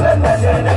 Let's